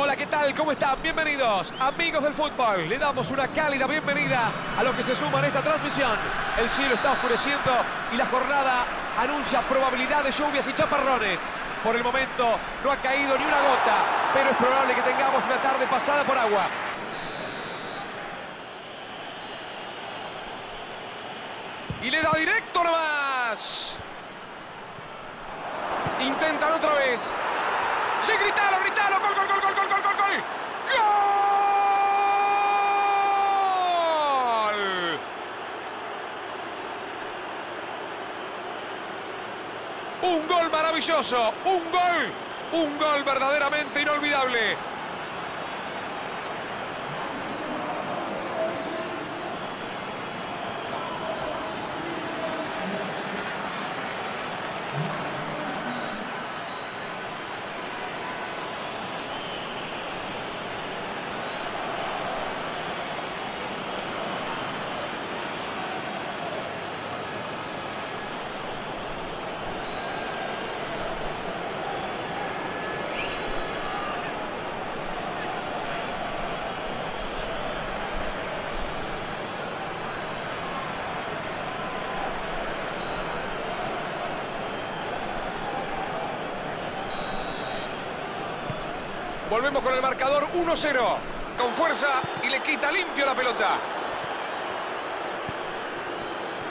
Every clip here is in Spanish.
Hola, ¿qué tal? ¿Cómo están? Bienvenidos, amigos del fútbol. Le damos una cálida bienvenida a los que se suman a esta transmisión. El cielo está oscureciendo y la jornada anuncia probabilidad de lluvias y chaparrones. Por el momento no ha caído ni una gota, pero es probable que tengamos una tarde pasada por agua. Y le da directo nomás. Intentan otra vez. Sí, gritalo, gritalo. Gol, gol, gol, gol, gol, gol, gol, gol. ¡Gol! Un gol maravilloso. Un gol. Un gol verdaderamente inolvidable. Volvemos con el marcador 1-0. Con fuerza y le quita limpio la pelota.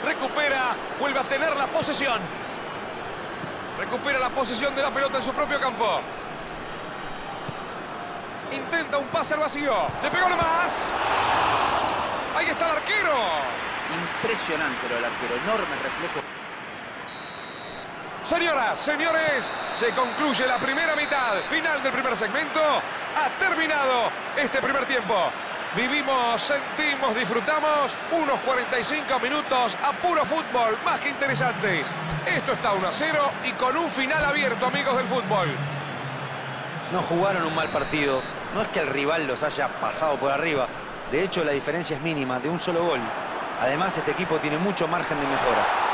Recupera, vuelve a tener la posesión. Recupera la posesión de la pelota en su propio campo. Intenta un pase al vacío. Le pegó más. Ahí está el arquero. Impresionante lo del arquero, enorme reflejo. Señoras, señores, se concluye la primera mitad. Final del primer segmento. Ha terminado este primer tiempo. Vivimos, sentimos, disfrutamos unos 45 minutos a puro fútbol, más que interesantes. Esto está 1 a 0 y con un final abierto, amigos del fútbol. No jugaron un mal partido. No es que el rival los haya pasado por arriba. De hecho, la diferencia es mínima, de un solo gol. Además, este equipo tiene mucho margen de mejora.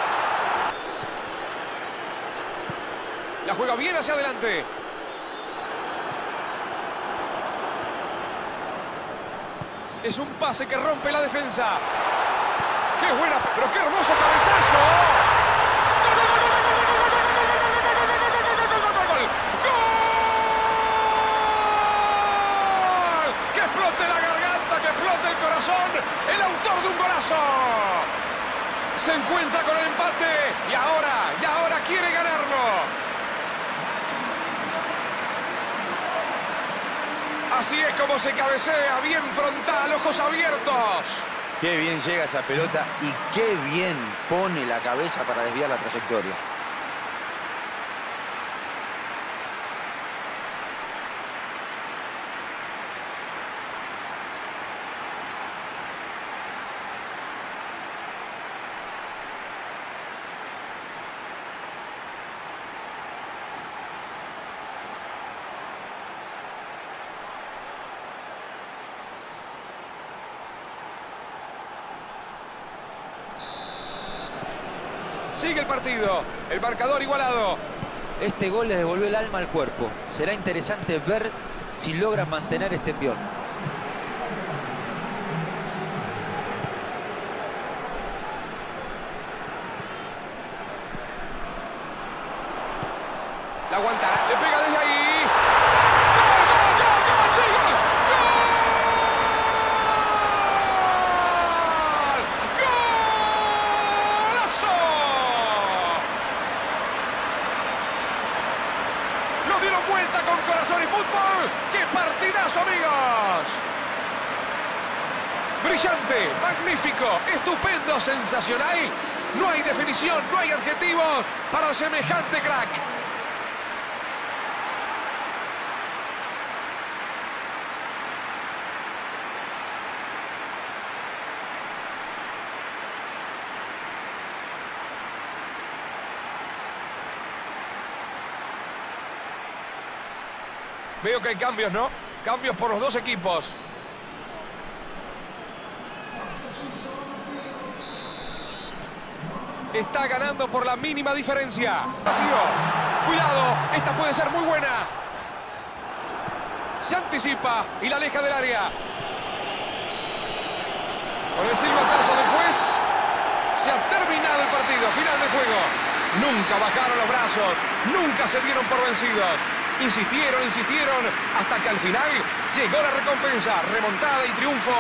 La juega bien hacia adelante. Es un pase que rompe la defensa. ¡Qué buena! ¡Pero qué hermoso cabezazo! el autor de un golazo. Se encuentra con el empate Así es como se cabecea, bien frontal, ojos abiertos. Qué bien llega esa pelota y qué bien pone la cabeza para desviar la trayectoria. Sigue el partido, el marcador igualado. Este gol les devolvió el alma al cuerpo. Será interesante ver si logran mantener este envión. La aguantará, le pega desde ahí. ¡Gol, gol, gol, gol! ¡Sí, gol! ¡Gol! ¡Golazo! Lo dieron vuelta con corazón y fútbol. ¡Qué partidazo, amigos! Brillante, magnífico, estupendo, sensacional. No hay definición, no hay adjetivos para semejante crack. Veo que hay cambios, ¿no? Cambios por los dos equipos. Está ganando por la mínima diferencia. Vacío. Cuidado. Esta puede ser muy buena. Se anticipa y la aleja del área. Con el silbatazo del juez, se ha terminado el partido. Final de juego. Nunca bajaron los brazos. Nunca se dieron por vencidos. Insistieron, insistieron, hasta que al final llegó la recompensa, remontada y triunfo.